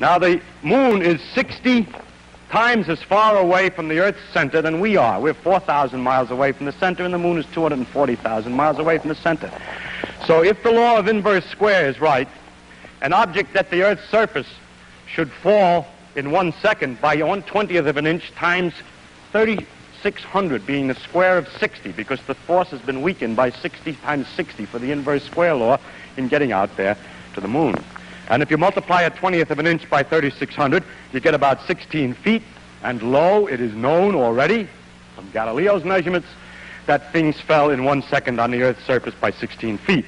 Now, the moon is 60 times as far away from the Earth's center than we are. We're 4,000 miles away from the center, and the moon is 240,000 miles away from the center. So, if the law of inverse square is right, an object at the Earth's surface should fall in one second by one twentieth of an inch times 3,600, being the square of 60, because the force has been weakened by 60 times 60 for the inverse square law in getting out there to the moon. And if you multiply a twentieth of an inch by 3,600, you get about 16 feet. And lo, it is known already from Galileo's measurements that things fell in one second on the Earth's surface by 16 feet.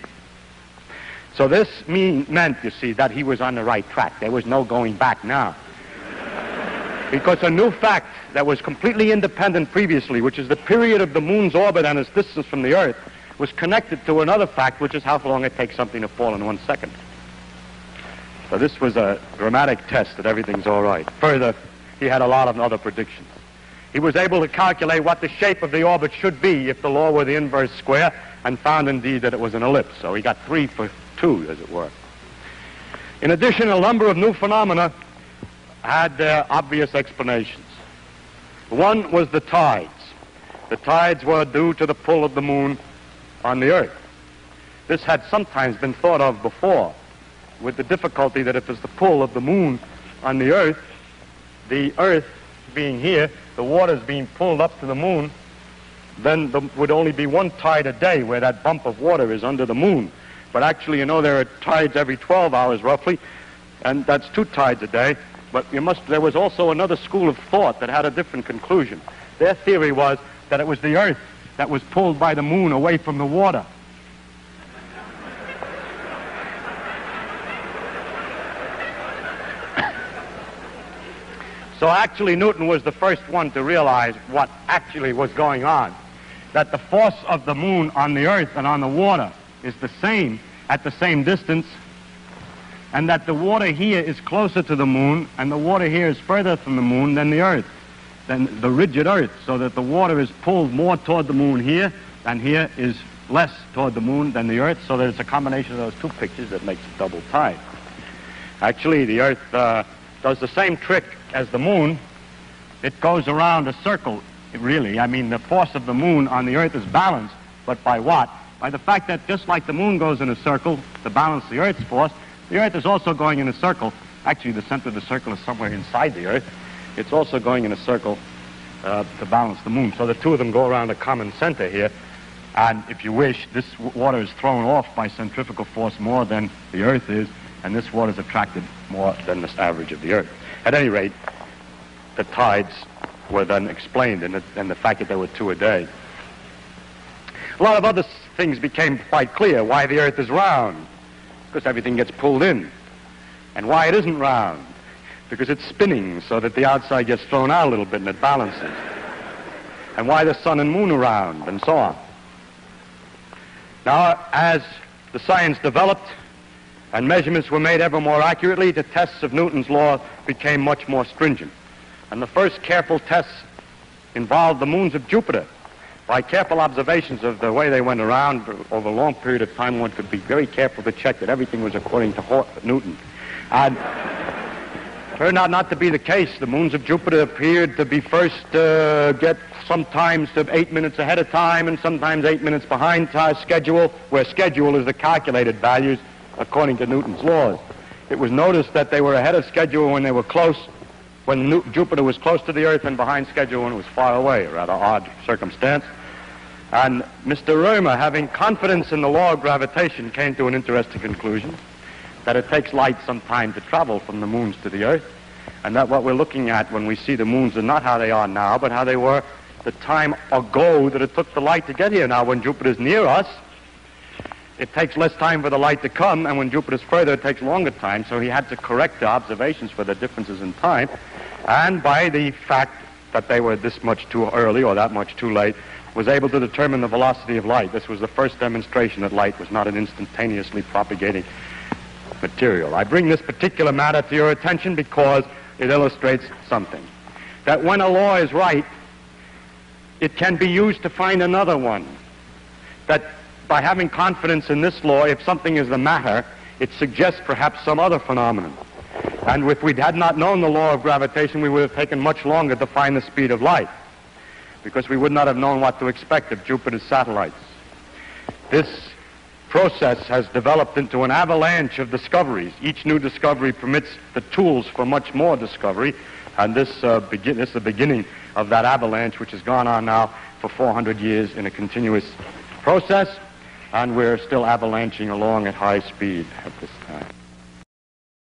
So this mean, meant, you see, that he was on the right track. There was no going back now. Because a new fact that was completely independent previously, which is the period of the moon's orbit and its distance from the Earth, was connected to another fact, which is how long it takes something to fall in one second. So this was a dramatic test that everything's all right. Further, he had a lot of other predictions. He was able to calculate what the shape of the orbit should be if the law were the inverse square, and found indeed that it was an ellipse. So he got three for two, as it were. In addition, a number of new phenomena had their obvious explanations. One was the tides. The tides were due to the pull of the moon on the earth. This had sometimes been thought of before, with the difficulty that if it's the pull of the moon on the earth, the earth being here, the water's being pulled up to the moon, then there would only be one tide a day where that bump of water is under the moon. But actually, you know, there are tides every 12 hours roughly, and that's two tides a day. But you must, there was also another school of thought that had a different conclusion. Their theory was that it was the earth that was pulled by the moon away from the water. So actually, Newton was the first one to realize what actually was going on. That the force of the moon on the earth and on the water is the same at the same distance, and that the water here is closer to the moon, and the water here is further from the moon than the earth, than the rigid earth, so that the water is pulled more toward the moon here, and here is less toward the moon than the earth, so that it's a combination of those two pictures that makes a double tide. Actually, the earth uh, does the same trick as the moon. It goes around a circle, really. I mean, the force of the moon on the earth is balanced, but by what? by the fact that just like the moon goes in a circle to balance the Earth's force, the Earth is also going in a circle. Actually, the center of the circle is somewhere inside the Earth. It's also going in a circle uh, to balance the moon. So the two of them go around a common center here. And if you wish, this water is thrown off by centrifugal force more than the Earth is, and this water is attracted more than the average of the Earth. At any rate, the tides were then explained, and the, and the fact that there were two a day. A lot of other things became quite clear. Why the Earth is round, because everything gets pulled in. And why it isn't round, because it's spinning so that the outside gets thrown out a little bit and it balances. And why the sun and moon are round, and so on. Now, as the science developed and measurements were made ever more accurately, the tests of Newton's law became much more stringent. And the first careful tests involved the moons of Jupiter by careful observations of the way they went around over a long period of time, one could be very careful to check that everything was according to Newton. And turned out not to be the case. The moons of Jupiter appeared to be first uh, get sometimes to eight minutes ahead of time and sometimes eight minutes behind schedule, where schedule is the calculated values according to Newton's laws. It was noticed that they were ahead of schedule when they were close when New- Jupiter was close to the Earth and behind schedule when it was far away, a rather odd circumstance. And Mr. Römer, having confidence in the law of gravitation, came to an interesting conclusion that it takes light some time to travel from the moons to the Earth, and that what we're looking at when we see the moons are not how they are now, but how they were the time ago that it took the light to get here. Now, when Jupiter's near us, it takes less time for the light to come, and when Jupiter's further, it takes longer time. So he had to correct the observations for the differences in time. And by the fact that they were this much too early or that much too late, was able to determine the velocity of light. This was the first demonstration that light was not an instantaneously propagating material. I bring this particular matter to your attention because it illustrates something. That when a law is right, it can be used to find another one. That by having confidence in this law, if something is the matter, it suggests perhaps some other phenomenon. And if we had not known the law of gravitation, we would have taken much longer to find the speed of light because we would not have known what to expect of Jupiter's satellites. This process has developed into an avalanche of discoveries. Each new discovery permits the tools for much more discovery, and this, uh, begin- this is the beginning of that avalanche, which has gone on now for 400 years in a continuous process, and we're still avalanching along at high speed at this time.